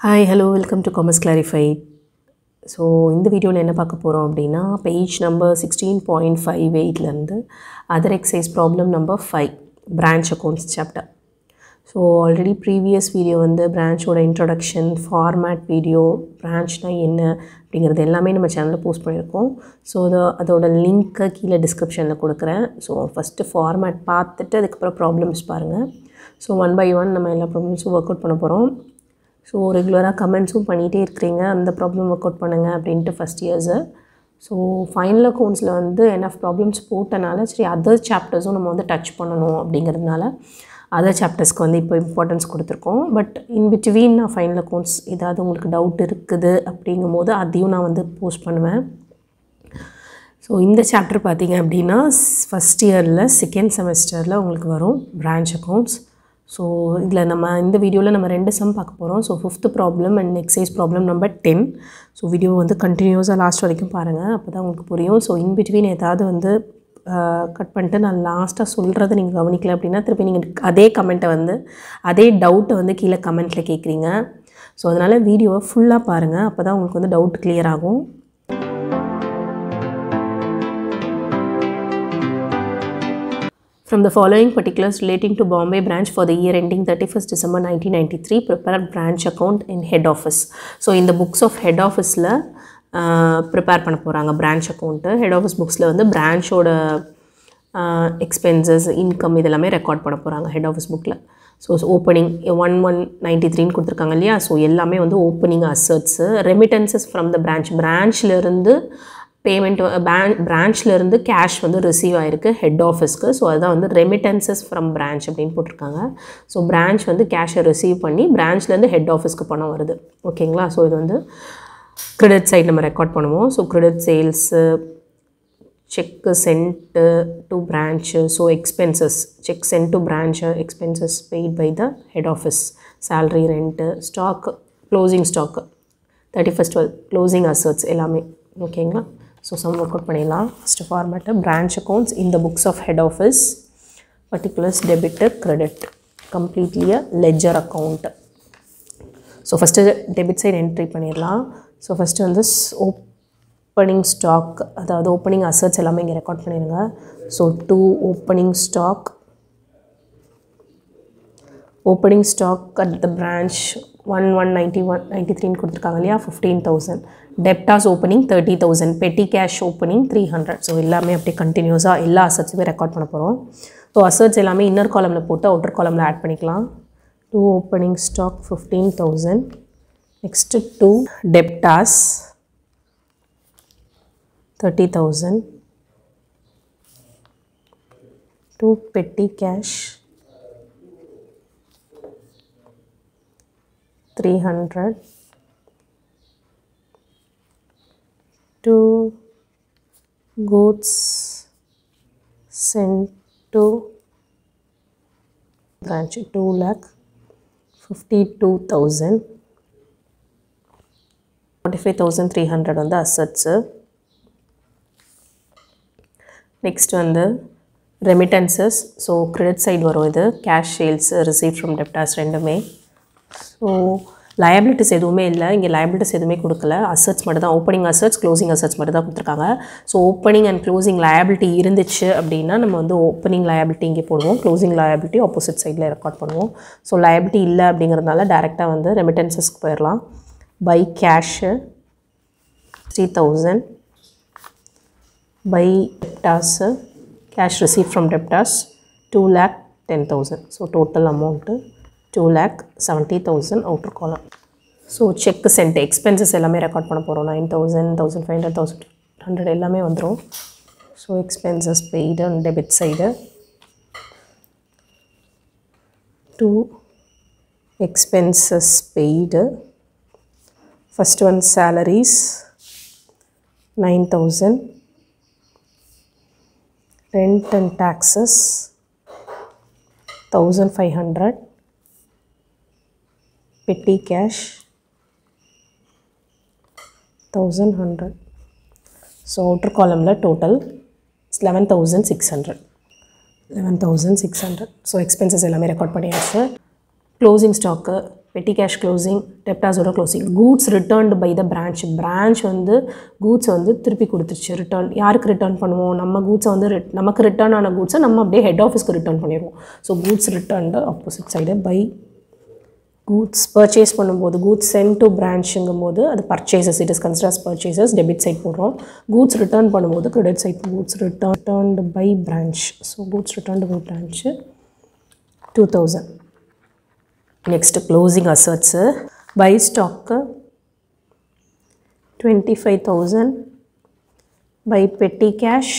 Hi hello welcome to commerce clarified so இந்த வீடியோவில் என்ன பார்க்க போகிறோம் அப்படின்னா page number sixteen point five எயிட்லேருந்து other exercise problem number five branch accounts chapter so already previous video வந்து பிரான்ச்சோட இன்ட்ரொடக்ஷன் ஃபார்மேட் வீடியோ பிரான்ச்னால் என்ன அப்படிங்கிறது எல்லாமே நம்ம சேனலில் போஸ்ட் பண்ணியிருக்கோம். ஸோ அதை அதோட லிங்க்கை கீழே டிஸ்கிரிப்ஷனில் கொடுக்குறேன். ஸோ ஃபஸ்ட்டு ஃபார்மேட் பார்த்துட்டு அதுக்கப்புறம் ப்ராப்ளம்ஸ் பாருங்கள் ஸோ ஒன் பை ஒன் நம்ம எல்லா ப்ராப்ளம்ஸும் ஒர்க் அவுட் பண்ண போகிறோம் ஸோ ரெகுலராக கமெண்ட்ஸும் பண்ணிகிட்டே இருக்கிறீங்க. அந்த ப்ராப்ளம் ஒர்க் அவுட் பண்ணுங்கள் அப்படின்ட்டு ஃபஸ்ட் இயர்ஸு ஸோ ஃபைனல் அக்கௌண்ட்ஸில் வந்து என்எஃப் ப்ராப்ளம்ஸ் போட்டனால சரி அதர் சாப்டர்ஸும் நம்ம வந்து டச் பண்ணணும் அப்படிங்கிறதுனால அதர் சாப்டர்ஸ்க்கு வந்து இப்போ இம்பார்ட்டன்ஸ் கொடுத்துருக்கோம். பட் இன் பிட்வீன் நான் ஃபைனல் அக்கௌண்ட்ஸ் ஏதாவது உங்களுக்கு டவுட் இருக்குது அப்படிங்கும் போது அதையும் நான் வந்து போஸ்ட் பண்ணுவேன். ஸோ இந்த சாப்டர் பார்த்தீங்க அப்படின்னா ஃபஸ்ட் இயரில் செகண்ட் செமஸ்டரில் உங்களுக்கு வரும் பிரான்ச் அக்கௌண்ட்ஸ் ஸோ இதில் நம்ம இந்த வீடியோவில் நம்ம ரெண்டு சம் பார்க்க போகிறோம் so fifth problem and exercise problem number ten so video வந்து கண்டினியூஸாக லாஸ்ட் வரைக்கும் பாருங்கள் அப்போ தான் உங்களுக்கு புரியும். ஸோ இன் பிட்வீன் ஏதாவது வந்து கட் பண்ணிட்டு நான் லாஸ்ட்டாக சொல்கிறத நீங்கள் கவனிக்கல அப்படின்னா திருப்பி நீங்கள் அதே கமெண்ட்டை வந்து அதே டவுட்டை வந்து கீழே கமெண்ட்டில் கேட்குறீங்க ஸோ அதனால் வீடியோவை ஃபுல்லாக பாருங்கள் அப்போ தான் உங்களுக்கு வந்து டவுட் கிளியர் ஆகும். From the following particulars relating to Bombay branch for the year ending 31st December 1993, prepare branch account in head office. So இந்த புக்ஸ் ஆஃப் ஹெட் ஆஃபீஸில் ப்ரிப்பேர் பண்ண போகிறாங்க பிரான்ச் அக்கௌண்ட்டு ஹெட் ஆஃபீஸ் புக்ஸில் வந்து பிரான்ச்சோட expenses income இதெல்லாமே record பண்ண போகிறாங்க ஹெட் ஆஃபீஸ் புக்கில் so opening one one ninety த்ரீன்னு கொடுத்துருக்காங்க இல்லையா? ஸோ எல்லாமே வந்து opening assets remittances from the branch பிரான்ச்லேருந்து payment bank பிரான்ச்லேருந்து கேஷ் வந்து ரிசீவ் ஆகிருக்கு ஹெட் ஆஃபீஸ்க்கு ஸோ அதுதான் வந்து ரெமிட்டன்சஸ் ஃப்ரம் பிரான்ச் அப்படின்னு போட்டிருக்காங்க. ஸோ பிரான்ச் வந்து கேஷை ரிசீவ் பண்ணி பிரான்ச்லேருந்து ஹெட் ஆஃபீஸ்க்கு பணம் வருது. ஓகேங்களா ஸோ இது வந்து கிரெடிட் சைட் நம்ம ரெக்கார்ட் பண்ணுவோம். So credit sales cheque sent to branch so expenses cheque sent to branch expenses paid by the head office salary rent stock closing stock thirty first twelve closing assets எல்லாமே ஓகேங்களா so some work out பண்ணிடலாம். First format branch accounts in the books of head office particulars debit credit completely a ledger account so first debit side entry பண்ணிடலாம். So first வந்து opening stock அதாவது opening assets எல்லாமே இங்கே record பண்ணிடுங்க. So to opening stock opening stock at the branch one one ninety one ninety த்ரீன்னு கொடுத்துருக்காங்க இல்லையா? Fifteen thousand debtors opening thirty thousand petty cash opening three hundred so எல்லாமே அப்படியே கண்டினியூஸாக எல்லா அசட்ஸுமே ரெக்கார்ட் பண்ண போகிறோம் ஸோ அசட்ஸ் எல்லாமே இன்னர் காலமில் போட்டு அவுட்டர் காலமில் ஆட் பண்ணிக்கலாம். To opening stock fifteen thousand next to debtors thirty thousand to petty cash 300 two goods sent to branch 2 lakh 52000 45300 on the assets next one the remittances. So credit side varum idu. Cash sales received from debtors so liabilities எதுவுமே இல்லை. இங்கே liabilities எதுவுமே கொடுக்கல. Assets மட்டும் தான் opening assets closing assets மட்டும் தான் கொடுத்துருக்காங்க. So opening and closing liability இருந்துச்சு அப்படின்னா நம்ம வந்து ஓப்பனிங் லயபிலிட்டி இங்கே போடுவோம். க்ளோசிங் லயபிலிட்டி ஆப்போசிட் சைடில் ரெக்கார்ட் பண்ணுவோம். ஸோ லயபிலிட்டி இல்லை அப்படிங்கிறதுனால டேரெக்டாக வந்து ரெமிட்டன்சஸ்க்கு போயிடலாம் by cash three thousand by debtors cash receive from debtors two lakh ten thousand so total amount two lakh seventy thousand outer column so cheque sent expenses எல்லாமே record பண்ண போகிறோம் nine thousand thousand five hundred thousand hundred எல்லாமே வந்துடும் so expenses paid and debit side to expenses paid first one salaries nine thousand rent and taxes thousand five hundred petty cash 1100 so outer column la total is 11600 eleven thousand six hundred so expenses எல்லாமே record பண்ணியாச்சு. Closing stock petty cash closing டெப்டாஸோட closing goods returned by the branch branch வந்து goods வந்து திருப்பி கொடுத்துருச்சு. Return யாருக்கு return பண்ணுவோம்? நம்ம கூட்ஸை வந்து ரிட் நமக்கு ரிட்டர்ன் ஆன கூட்ஸை நம்ம அப்படியே ஹெட் ஆஃபீஸ்க்கு ரிட்டர்ன் பண்ணிடுவோம். So goods returned opposite side by goods purchase பண்ணும்போது கூட்ஸ் சென்ட் டு பிரான்ச்சுங்கும் போது அது purchases it is considers purchases debit side போடுறோம். கூட்ஸ் ரிட்டர்ன் பண்ணும்போது credit side goods return returned by branch so goods returned by branch two thousand next closing assets by stock twenty five thousand by petty cash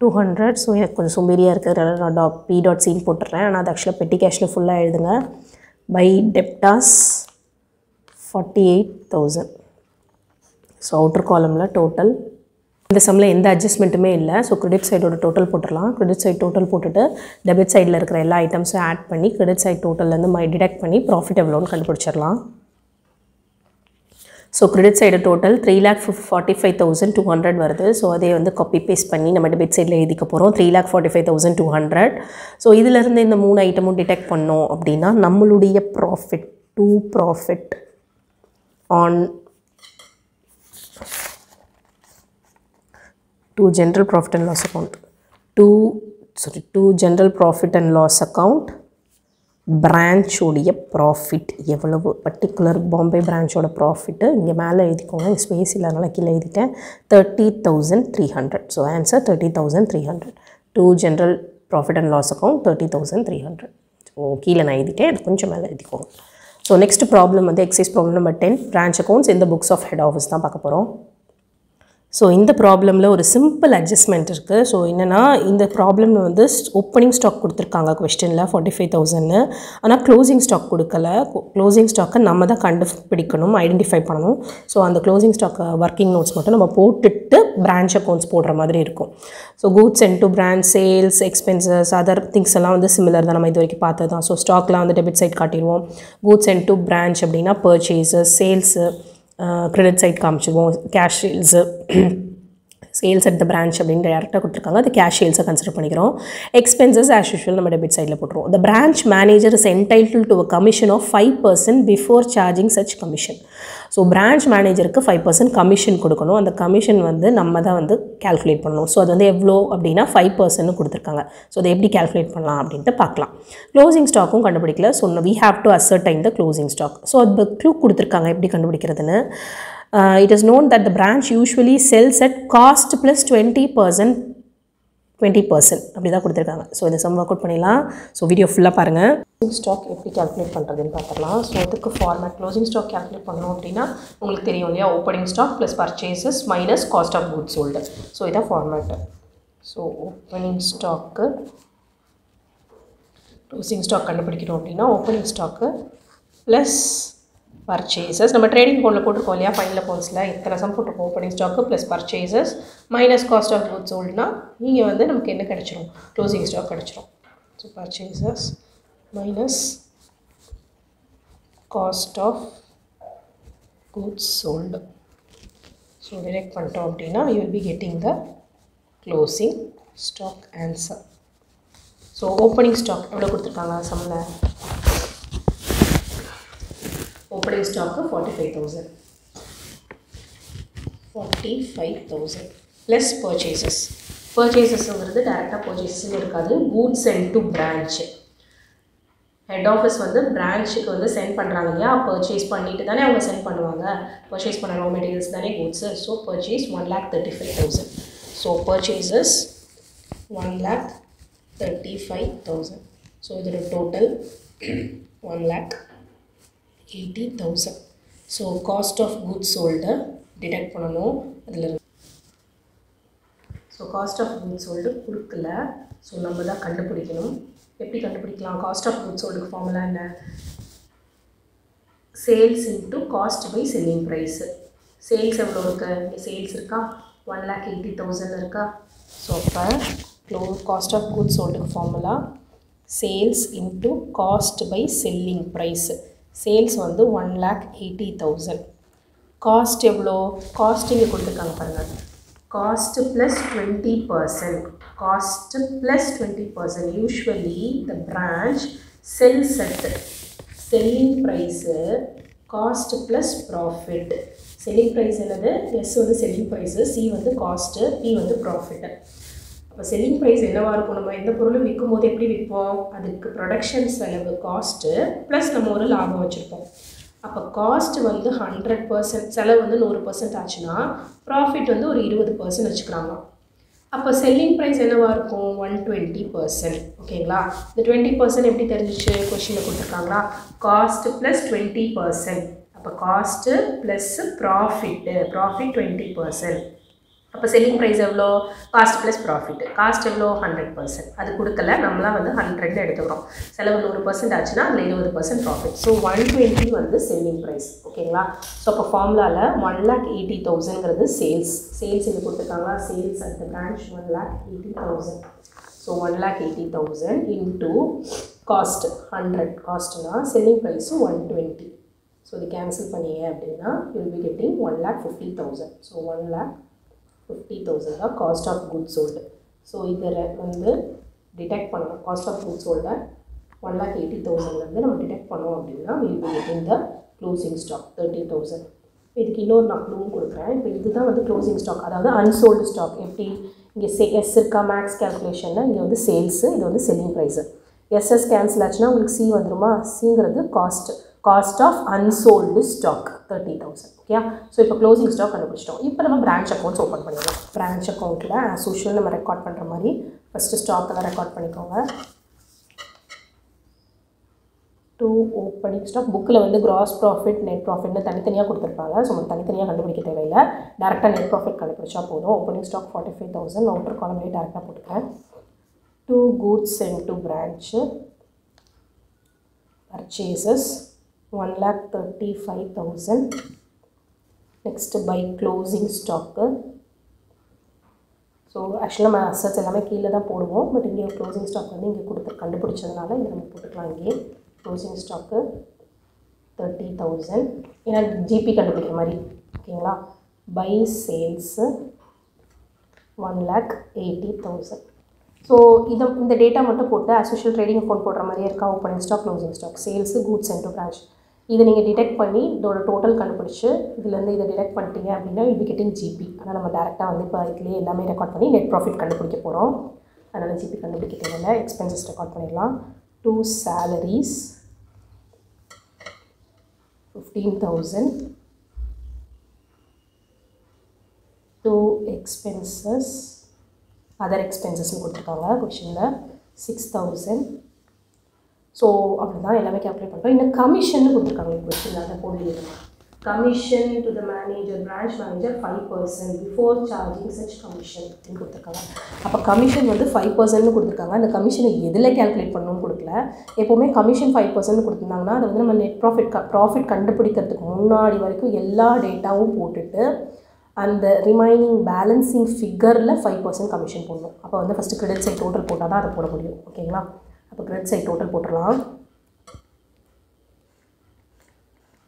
two hundred so எனக்கு கொஞ்சம் சும்பேரியாக இருக்கிறதுனால நான் dot B dot scene போட்டுறேன். ஆனால் அது ஆக்சுவலாக பெட்டி கேஷில் ஃபுல்லாக எழுதுங்க. By debtors forty eight thousand so outer காலமில் total இந்த சம்மில் எந்த அட்ஜஸ்ட்மெண்ட்டுமே இல்லை. ஸோ கிரெடிட் சைடோட டோட்டல் போட்டுடலாம். கிரெடிட் சைட் டோட்டல் போட்டுட்டு டெபிட் சைடில் இருக்கிற எல்லா ஐட்டம்ஸும் ஆட் பண்ணி கிரெடிட் சைட் டோட்டல்லேருந்து மை டிடெக்ட் பண்ணி ப்ராஃபிட் எவ்வளோன்னு கண்டுபிடிச்சிடலாம். So credit side total three lakh forty five thousand two hundred வருது. ஸோ அதே வந்து காப்பி பேஸ்ட் பண்ணி நம்ம டெபிட் சைடில் எழுதிக்க போகிறோம் three lakh forty five thousand two hundred so இதிலேருந்து இந்த மூணு ஐட்டமும் டிடெக்ட் பண்ணோம் அப்படின்னா நம்மளுடைய profit to profit on to general profit and loss account. To sorry to general profit and loss account பிரான்ச்சோடைய ப்ராஃபிட் எவ்வளவு? பர்டிகுலர் பாம்பே பிரான்ச்சோட ப்ராஃபிட்டு இங்கே மேலே எழுதிக்கோங்க. ஸ்பேஸ் இல்லாதனால கீழே எழுதிட்டேன். Thirty thousand three hundred so answer thirty thousand three hundred to general profit and loss account thirty thousand three hundred so கீழே நான் எழுதிட்டேன். அது கொஞ்சம் மேலே எழுதிக்கோங்க. ஸோ நெக்ஸ்ட் ப்ராப்ளம் வந்து exercise problem number ten branch accounts இந்த புக்ஸ் ஆஃப் ஹெட் ஆஃபீஸ் தான் பார்க்க போகிறோம் ஸோ இந்த ப்ராப்ளமில் ஒரு சிம்பிள் அட்ஜஸ்ட்மெண்ட் இருக்குது ஸோ என்னென்னா இந்த ப்ராப்ளமில் வந்து ஓப்பனிங் ஸ்டாக் கொடுத்துருக்காங்க கொஸ்டினில் ஃபார்ட்டி ஃபைவ் தௌசண்ட்னு ஆனால் க்ளோசிங் ஸ்டாக் கொடுக்கல. க்ளோசிங் ஸ்டாக்கை நம்ம தான் கண்டுபிடிக்கணும் ஐடென்டிஃபை பண்ணணும். ஸோ அந்த க்ளோசிங் ஸ்டாக்கை ஒர்க்கிங் நோட்ஸ் மட்டும் நம்ம போட்டுட்டு பிரான்ச் அக்கௌண்ட்ஸ் போடுற மாதிரி இருக்கும். So goods and to branch sales expenses other things எல்லாம் வந்து சிமிலர் தான். நம்ம இது வரைக்கும் பார்த்தது தான் ஸோ ஸ்டாக்லாம் வந்து டெபிட் சைட் காட்டிடுவோம். கூட்ஸ் அண்ட் டு பிரான்ச் அப்படின்னா purchases sales credit side காமிச்சிருவோம் cash sales sales at the branch அப்படின்னு டேரெக்டாக கொடுத்துருக்காங்க? அது கேஷ் சேல்ஸை கன்சிடர் பண்ணிக்கிறோம். எக்ஸ்பென்சஸ் ஆஸ் யூஷுவல் நம்ம டெபிட் சைடில் போட்டுருவோம். The branch manager is entitle to a commission of five percent before charging such commission so branch மேனேஜருக்கு ஃபைவ் பர்சன்ட் கமிஷன் கொடுக்கணும். அந்த கமிஷன் வந்து நம்ம தான் வந்து கேல்குலேட் பண்ணணும். ஸோ அது வந்து எவ்வளோ அப்படின்னா ஃபைவ் பர்சன்ட்னு கொடுத்துருக்காங்க. ஸோ அதை எப்படி கேல்குலேட் பண்ணலாம் அப்படின்ட்டு பார்க்கலாம். க்ளோசிங் ஸ்டாக்கும் கண்டுபிடிக்கல. So we have to ascertain the closing stock so அது க்ளூ கொடுத்துருக்காங்க எப்படி கண்டுபிடிக்கிறதுன்னு? It is known that the branch usually sells at cost plus twenty percent twenty percent அப்படி தான் கொடுத்துருக்காங்க. ஸோ இந்த சம் ஒர்க் அவுட் பண்ணிடலாம். ஸோ வீடியோ ஃபுல்லாக பாருங்கள் ஸ்டாக் எப்படி கேல்குலேட் பண்ணுறதுன்னு பார்த்துக்கலாம் ஸோ அதுக்கு ஃபார்மேட் க்ளோசிங் ஸ்டாக் கேல்குலேட் பண்ணணும் அப்படின்னா உங்களுக்கு தெரியும் இல்லையா? Opening stock plus purchases minus cost of goods sold so இதான் format so opening stock closing stock கண்டுபிடிக்கணும் அப்படின்னா ஓப்பனிங் ஸ்டாக்கு ப்ளஸ் பர்ச்சேசஸ் நம்ம ட்ரேடிங் போனில் போட்டிருக்கோம் இல்லையா? ஃபைனல் அக்கௌண்ட்ஸில் இத்தனை சம் போட்டிருக்கோம். Opening stock plus purchases minus cost of goods சோல்டுனா இங்கே வந்து நமக்கு என்ன கிடச்சிரும்? க்ளோசிங் ஸ்டாக் கிடச்சிரும். So purchases minus cost of goods sold so deduct பண்ணிட்டோம் அப்படின்னா you will be getting the closing stock answer so opening stock எவ்வளோ கொடுத்துருக்காங்க? சம்மில் opening stock forty five thousand forty five thousand plus purchases பர்ச்சேசஸ்ங்கிறது டேரெக்டாக பர்ச்சேசஸ்ன்னு இருக்காது. Goods sent to branch head office வந்து பிரான்ச்சுக்கு வந்து சென்ட் பண்ணுறாங்க இல்லையா? பர்ச்சேஸ் பண்ணிட்டு தானே அவங்க சென்ட் பண்ணுவாங்க. பர்ச்சேஸ் பண்ண ரா மெட்டீரியல்ஸ் தானே goods so purchase one lakh thirty five thousand so purchases one lakh thirty five thousand so இதோட total one lakh eighty thousand so cost of goods sold deduct பண்ணணும். அதில் so cost of goods sold கொடுக்கல. So நம்ம தான் கண்டுபிடிக்கணும். எப்படி கண்டுபிடிக்கலாம்? Cost of goods சோல்டுக்கு ஃபார்முலா என்ன? Sales into cost by selling price sales எவ்வளோ இருக்கு? இங்கே சேல்ஸ் இருக்கா? ஒன் லேக் எயிட்டி தௌசண்ட் இருக்கா? ஸோ அப்போ க்ளோ cost of goods சோல்டுக்கு formula sales into cost by selling price sales வந்து one lakh eighty thousand cost எவ்வளோ? காஸ்ட் இங்கே கொடுத்துருக்காங்க பாருங்கள் cost plus twenty percent cost plus twenty percent usually the branch sell set selling price cost plus profit selling price என்னது? S வந்து selling price C வந்து cost P வந்து profit அப்போ selling price என்னவாக இருக்கும்? நம்ம எந்த பொருளும் விற்கும் போது எப்படி விற்போம்? அதுக்கு ப்ரொடக்ஷன் செலவு காஸ்ட்டு ப்ளஸ் நம்ம ஒரு லாபம் வச்சுருப்போம். அப்போ காஸ்ட் வந்து ஹண்ட்ரட் பர்சன்ட் செலவு வந்து நூறு பர்சன்ட் ஆச்சுன்னா ப்ராஃபிட் வந்து ஒரு இருபது பர்சன்ட் வச்சுக்கிறாங்க. அப்போ செல்லிங் ப்ரைஸ் என்னவாக இருக்கும்? ஒன் டுவெண்ட்டி பர்சன்ட் ஓகேங்களா இந்த டுவெண்ட்டி பர்சன்ட் எப்படி தெரிஞ்சிச்சு? கொஷினில் கொடுத்துருக்காங்களா? காஸ்ட் ப்ளஸ் டுவெண்ட்டி பர்சன்ட் அப்போ cost plus profit profit twenty percent அப்போ செல்லிங் ப்ரைஸ் எவ்வளோ? காஸ்ட் ப்ளஸ் ப்ராஃபிட் காஸ்ட் எவ்வளோ? ஹண்ட்ரட் பர்சன்ட் அது கொடுக்கல. நம்மளாம் வந்து ஹண்ட்ரட் எடுத்துக்கிறோம். செலவு நூறு பர்சன்ட் ஆச்சுன்னா அதில் இருபது percent profit so one twenty வந்து செல்லிங் ப்ரைஸ் ஓகேங்களா ஸோ அப்போ ஃபார்முலாவில் ஒன் லேக் எயிட்டி தௌசண்ட்ங்கிறது சேல்ஸ் சேல்ஸ் இங்கே கொடுத்துருக்காங்க sales at the branch one lakh eighty thousand so one lakh eighty thousand into cost hundred காஸ்ட்னா selling ப்ரைஸும் ஒன் டுவெண்ட்டி ஸோ இது cancel பண்ணிங்க அப்படின்னா will be getting one lakh fifty thousand so one lakh fifty thousand தான் cost of good sold so இதில் வந்து detect பண்ணணும். Cost of good சோல்டை one lakh eighty தௌசண்ட்லேருந்து நம்ம டிடெக்ட் பண்ணோம் அப்படின்னா will be getting the closing stock thirty thousand இதுக்கு இன்னொரு நான் க்ளூவும் கொடுக்குறேன். இப்போ இதுதான் வந்து க்ளோசிங் ஸ்டாக் அதாவது அன்சோல்டு ஸ்டாக் எப்படி? இங்கே சே எஸ் இருக்கா? மேக்ஸ் கேல்குலேஷனில் இங்கே வந்து சேல்ஸு இது வந்து செல்லிங் ப்ரைஸு எஸ்எஸ் கேன்சல் ஆச்சுன்னா உங்களுக்கு சி வந்துருமா? சிங்கிறது cost cost of unsold stock thirty thousand okay so இப்போ க்ளோசிங் ஸ்டாக் கண்டுபிடிச்சிட்டோம். இப்போ நம்ம பிரான்ச் அக்கௌண்ட்ஸ் ஓப்பன் பண்ணிடலாம். பிரான்ச் அக்கௌண்ட்டில் ஆஸ் யூஷுவல் நம்ம ரெக்கார்ட் பண்ணுற மாதிரி ஃபஸ்ட்டு ஸ்டாக்கெல்லாம் ரெக்கார்ட் பண்ணிக்கோங்க. டூ ஓப்பனிங் ஸ்டாக் புக்கில் வந்து கிராஸ் ப்ராஃபிட் நெட் ப்ராஃபிட்னு தனித்தனியாக கொடுத்துருப்பாங்க. ஸோ நம்ம தனித்தனியாக கண்டுபிடிக்க தேவையில்லை. டேரெக்டாக நெட் ப்ராஃபிட் கண்டுபிடிச்சா போதும். Opening stock forty five thousand outer காலம்லேயே டேரெக்டாக போட்டுக்கிறேன். To goods and to branch purchases one lakh thirty five thousand next by closing stock so ஆக்சுவலாக நம்ம அசட்ஸ் எல்லாமே கீழே தான் போடுவோம். பட் இங்கே க்ளோசிங் ஸ்டாக் வந்து இங்கே கொடுத்து கண்டுபிடிச்சதுனால இங்கே நம்ம போட்டுக்கலாம் இங்கே க்ளோசிங் ஸ்டாக்கு தேர்ட்டி தௌசண்ட் ஏன்னா ஜிபி கண்டுபிடிக்கிற மாதிரி ஓகேங்களா? By sales one lakh eighty thousand so இதை இந்த டேட்டா மட்டும் போட்டு அசோஷியல் ட்ரேடிங் அக்கௌண்ட் போடுற மாதிரியே இருக்கா? Opening stock closing stock sales goods and to branch இதை நீங்கள் டிடெக்ட் பண்ணி இதோட டோட்டல் கண்டுபிடிச்சு இதுலேருந்து இதை டிடெக்ட் பண்ணிட்டீங்க அப்படின்னா வில் கெட்டிங் ஜிபி ஆனால் நம்ம டேரெக்டாக வந்து இப்போ இதுலேயே எல்லாமே ரெக்கார்ட் பண்ணி நெட் ப்ராஃபிட் கண்டுபிடிக்க போகிறோம் அதனால் ஜிபி கண்டுபிடிக்க தேவையில்லை. எக்ஸ்பென்சஸ் ரெக்கார்ட் பண்ணிடலாம். To salaries fifteen thousand to expenses other எக்ஸ்பென்சஸ்னு கொடுத்துருக்காங்க கொஷினில் சிக்ஸ் தௌசண்ட் ஸோ அப்படிதான் எல்லாமே கேல்குலேட் பண்ணுறோம் இந்த கமிஷன் கொடுத்துருக்காங்க. கொஸ்டின் அதை போடலையே commission to the manager branch manager five percent before charging such commission அப்படின்னு கொடுத்துருக்காங்க. அப்போ கமிஷன் வந்து ஃபைவ் பர்சன்ட்னு கொடுத்துருக்காங்க. அந்த கமிஷனை எதில் கேல்குலேட் பண்ணணும்னு கொடுக்கல. எப்போவுமே கமிஷன் ஃபைவ் பர்சன்ட் கொடுத்துருந்தாங்கன்னா அதை வந்து நம்ம நெட் ப்ராஃபிட் க ப்ராஃபிட் கண்டுபிடிக்கிறதுக்கு முன்னாடி வரைக்கும் எல்லா டேட்டாவும் போட்டுட்டு அந்த ரிமைனிங் பேலன்சிங் ஃபிகரில் ஃபைவ் பர்சன்ட் கமிஷன் போடணும். அப்போ வந்து ஃபஸ்ட்டு கிரெடிட் சைட் டோட்டல் போட்டால் தான் அதை போட முடியும். ஓகேங்களா அப்போ கிரெட் சைட் டோட்டல் போட்டுடலாம்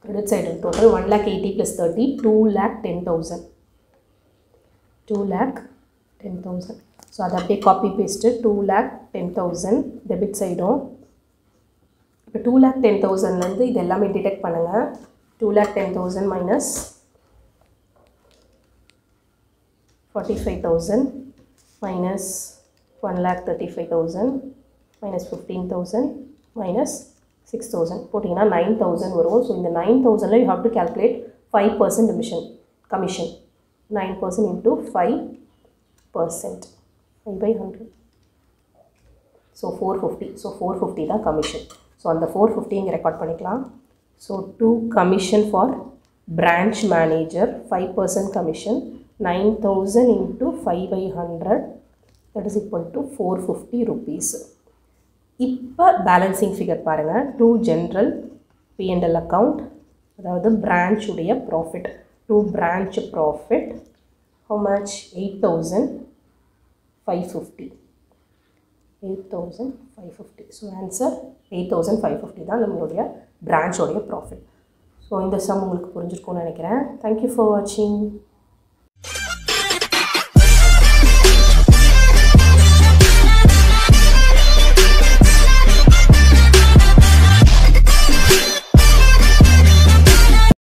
credit side total one lakh eighty plus thirty two lakh ten thousand two lakh ten thousand so அதை அப்படியே copy paste two lakh ten thousand debit சைடும் இப்போ டூ லேக் டென் தௌசண்ட்லேருந்து இது எல்லாமே டிடெக்ட் பண்ணுங்கள் two lakh ten thousand minus forty five thousand minus one lakh thirty five thousand minus fifteen thousand minus six thousand போட்டிங்கன்னா nine thousand வரும். So இந்த nine தௌசண்டில் you have to calculate five percent commission commission nine percent into five percent five by hundred so four fifty so four fifty தான் commission so அந்த four fifty இங்கே record பண்ணிக்கலாம். So to commission for branch manager five percent commission nine thousand into five by hundred that is equal to four fifty rupees இப்போ balancing figure பாருங்கள் to general PNL account அதாவது பிரான்ச்சுடைய profit to branch profit how much eight thousand five fifty eight thousand five fifty so answer eight thousand five fifty தான் நம்மளுடைய பிரான்ச்சோடைய profit so இந்த sum உங்களுக்கு புரிஞ்சிருக்கும்னு நினைக்கிறேன். தேங்க்யூ ஃபார் வாட்சிங்